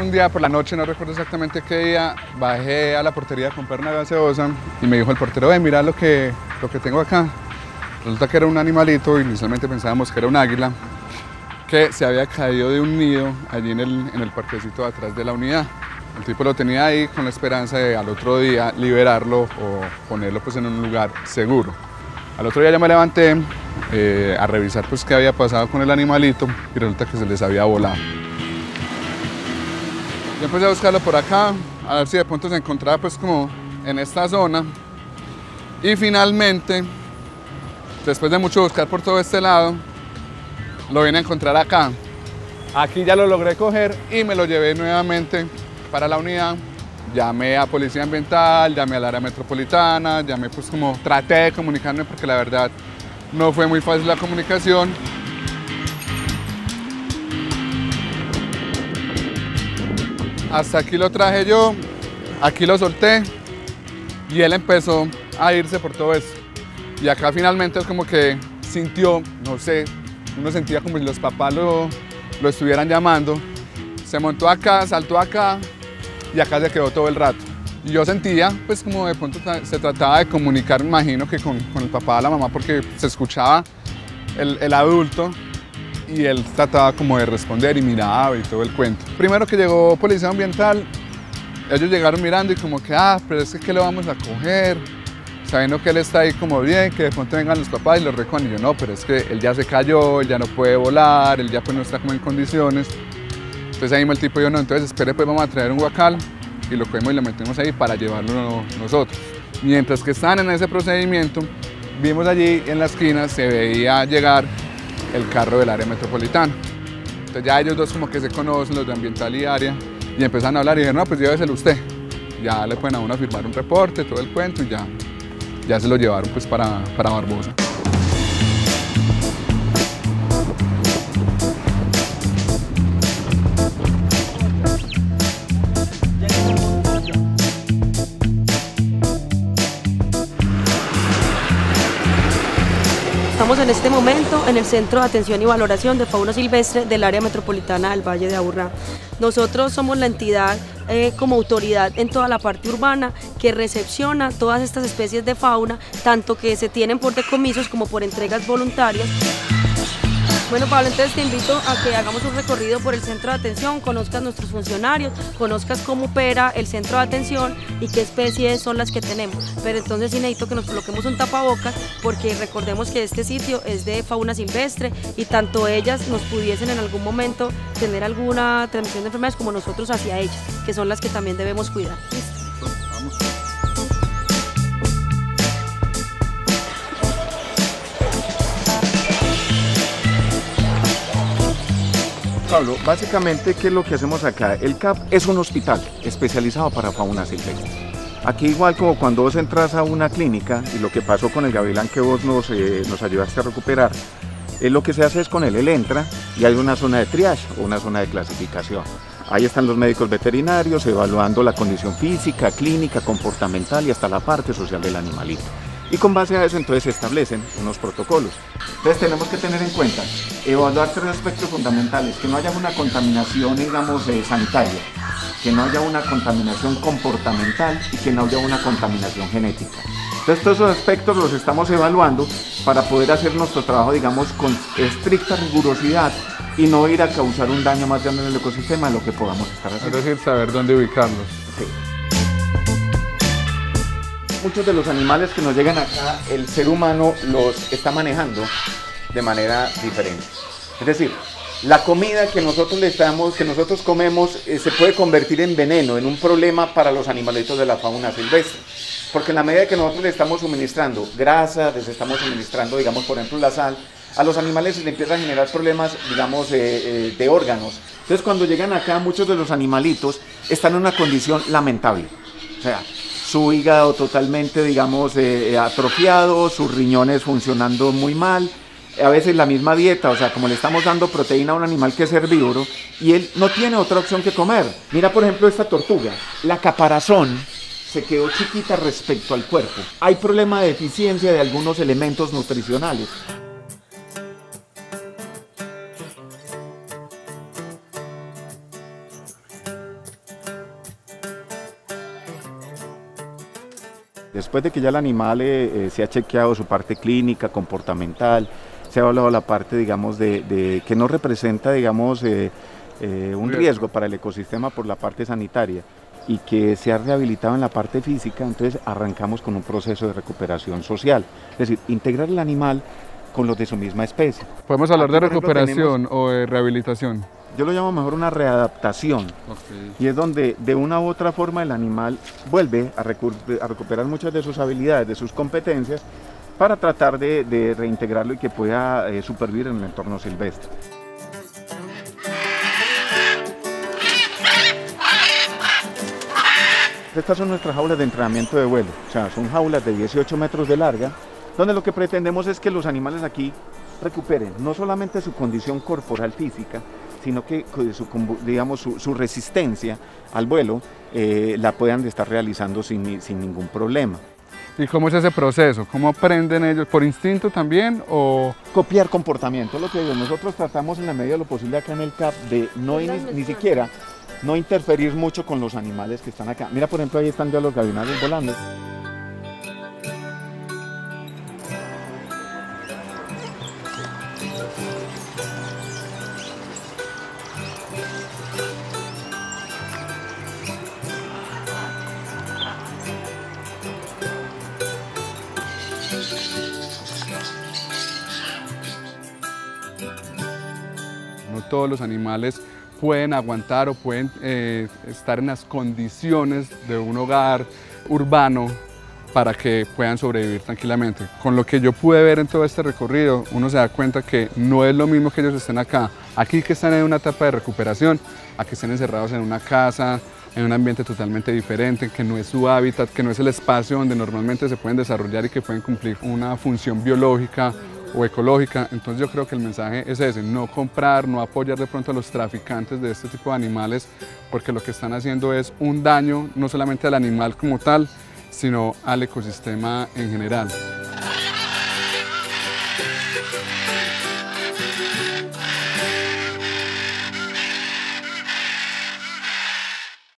un día por la noche, no recuerdo exactamente qué día, bajé a la portería a comprar una gaseosa y me dijo el portero, ve, mira lo que, lo que tengo acá. Resulta que era un animalito, inicialmente pensábamos que era un águila, que se había caído de un nido allí en el, en el parquecito de atrás de la unidad. El tipo lo tenía ahí con la esperanza de al otro día liberarlo o ponerlo pues en un lugar seguro. Al otro día ya me levanté eh, a revisar pues qué había pasado con el animalito y resulta que se les había volado. Yo empecé a buscarlo por acá, a ver si de pronto se encontraba pues como en esta zona. Y finalmente, después de mucho buscar por todo este lado, lo vine a encontrar acá. Aquí ya lo logré coger y me lo llevé nuevamente para la unidad. Llamé a Policía Ambiental, llamé al área metropolitana, llamé pues como traté de comunicarme porque la verdad no fue muy fácil la comunicación. Hasta aquí lo traje yo, aquí lo solté y él empezó a irse por todo eso. Y acá finalmente es como que sintió, no sé, uno sentía como si los papás lo, lo estuvieran llamando. Se montó acá, saltó acá y acá se quedó todo el rato. Y yo sentía, pues como de pronto se trataba de comunicar, imagino que con, con el papá, la mamá, porque se escuchaba el, el, adulto y él trataba como de responder y miraba y todo el cuento. Primero que llegó policía ambiental, ellos llegaron mirando y como que, ah, pero es que ¿qué le vamos a coger? Sabiendo que él está ahí como bien, que de pronto vengan los papás y lo recogen. Y yo, no, pero es que él ya se cayó, él ya no puede volar, él ya pues no está como en condiciones. Entonces ahí el tipo yo no, entonces espere pues vamos a traer un guacal y lo cogemos y lo metemos ahí para llevarlo nosotros. Mientras que están en ese procedimiento, vimos allí en la esquina, se veía llegar el carro del área metropolitana. Entonces ya ellos dos como que se conocen, los de ambiental y área, y empezaron a hablar y dijeron, no, pues lléveselo usted. Ya le pueden a uno firmar un reporte, todo el cuento y ya, ya se lo llevaron pues para, para Barbosa. Estamos en este momento en el Centro de Atención y Valoración de Fauna Silvestre del área metropolitana del Valle de Aburrá. Nosotros somos la entidad eh, como autoridad en toda la parte urbana que recepciona todas estas especies de fauna, tanto que se tienen por decomisos como por entregas voluntarias. Bueno, Pablo, entonces te invito a que hagamos un recorrido por el centro de atención, conozcas nuestros funcionarios, conozcas cómo opera el centro de atención y qué especies son las que tenemos. Pero entonces sí necesito que nos coloquemos un tapabocas porque recordemos que este sitio es de fauna silvestre y tanto ellas nos pudiesen en algún momento tener alguna transmisión de enfermedades como nosotros hacia ellas, que son las que también debemos cuidar. Pablo, básicamente, ¿qué es lo que hacemos acá? El CAP es un hospital especializado para fauna silvestre. Aquí igual como cuando vos entras a una clínica, y lo que pasó con el gavilán que vos nos, eh, nos ayudaste a recuperar, eh, lo que se hace es con él, él entra y hay una zona de triage o una zona de clasificación. Ahí están los médicos veterinarios evaluando la condición física, clínica, comportamental y hasta la parte social del animalito. Y con base a eso entonces se establecen unos protocolos. Entonces tenemos que tener en cuenta, evaluar tres aspectos fundamentales, que no haya una contaminación, digamos, eh, sanitaria, que no haya una contaminación comportamental y que no haya una contaminación genética. Entonces todos esos aspectos los estamos evaluando para poder hacer nuestro trabajo, digamos, con estricta rigurosidad y no ir a causar un daño más grande en el ecosistema de lo que podamos estar haciendo. Es decir, saber dónde ubicarlos. Sí. Muchos de los animales que nos llegan acá, el ser humano los está manejando de manera diferente. Es decir, la comida que nosotros le damos, que nosotros comemos, eh, se puede convertir en veneno, en un problema para los animalitos de la fauna silvestre. Porque en la medida que nosotros le estamos suministrando grasa, les estamos suministrando, digamos, por ejemplo, la sal, a los animales se le empiezan a generar problemas, digamos, eh, eh, de órganos. Entonces, cuando llegan acá, muchos de los animalitos están en una condición lamentable. O sea, su hígado totalmente, digamos, eh, atrofiado, sus riñones funcionando muy mal, a veces la misma dieta, o sea, como le estamos dando proteína a un animal que es herbívoro y él no tiene otra opción que comer. Mira, por ejemplo, esta tortuga, la caparazón se quedó chiquita respecto al cuerpo. Hay problema de deficiencia de algunos elementos nutricionales. Después de que ya el animal eh, eh, se ha chequeado su parte clínica, comportamental, se ha hablado la parte, digamos, de, que no representa, digamos, eh, un riesgo para el ecosistema por la parte sanitaria y que se ha rehabilitado en la parte física, entonces arrancamos con un proceso de recuperación social. Es decir, integrar el animal con los de su misma especie. ¿Podemos hablar de recuperación o de rehabilitación? Yo lo llamo mejor una readaptación. Y es donde de una u otra forma el animal vuelve a, recuperar muchas de sus habilidades, de sus competencias, para tratar de, reintegrarlo y que pueda eh, supervivir en el entorno silvestre. Estas son nuestras jaulas de entrenamiento de vuelo, o sea, son jaulas de 18 metros de larga, donde lo que pretendemos es que los animales aquí recuperen no solamente su condición corporal física, sino que su, digamos, su, resistencia al vuelo eh, la puedan estar realizando sin, sin ningún problema. ¿Y cómo es ese proceso? ¿Cómo aprenden ellos? ¿Por instinto también o...? Copiar comportamiento, lo que digo. Nosotros tratamos en la medida de lo posible acá en el CAP de no ni, siquiera no interferir mucho con los animales que están acá. Mira, por ejemplo, ahí están ya los gavilanes volando. No todos los animales pueden aguantar o pueden eh, estar en las condiciones de un hogar urbano para que puedan sobrevivir tranquilamente. Con lo que yo pude ver en todo este recorrido, uno se da cuenta que no es lo mismo que ellos estén acá. Aquí que están en una etapa de recuperación, aquí estén encerrados en una casa, en un ambiente totalmente diferente, que no es su hábitat, que no es el espacio donde normalmente se pueden desarrollar y que pueden cumplir una función biológica o ecológica. Entonces yo creo que el mensaje es ese, no comprar, no apoyar de pronto a los traficantes de este tipo de animales, porque lo que están haciendo es un daño no solamente al animal como tal, sino al ecosistema en general.